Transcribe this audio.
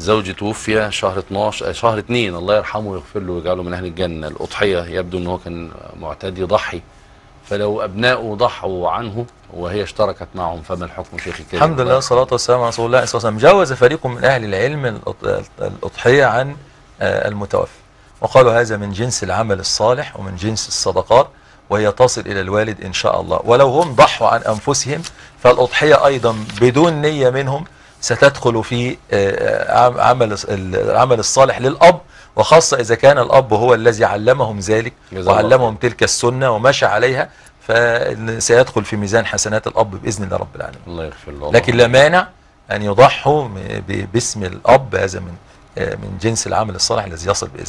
زوجي توفي شهر 12 شهر 2 الله يرحمه ويغفر له ويجعله من أهل الجنة. الأضحية يبدو إن هو كان معتاد يضحي فلو أبنائه ضحوا عنه وهي اشتركت معهم فما الحكم شيخ الكريم؟ الحمد لله والصلاة والسلام على رسول الله صلى الله عليه وسلم. جوز فريق من أهل العلم الأضحية عن آه، المتوفى وقالوا هذا من جنس العمل الصالح ومن جنس الصدقات وهي تصل إلى الوالد إن شاء الله. ولو هم ضحوا عن أنفسهم فالأضحية أيضا بدون نية منهم ستدخل في آه، عم- عمل العمل الصالح للأب وخاصة إذا كان الأب هو الذي علمهم ذلك وعلمهم تلك السنة ومشى عليها فسيدخل في ميزان حسنات الأب بإذن الله رب العالمين. الله يغفر له. لكن لا مانع أن يضحوا باسم الأب هذا من آه، من جنس العمل الصالح الذي يصل بإذن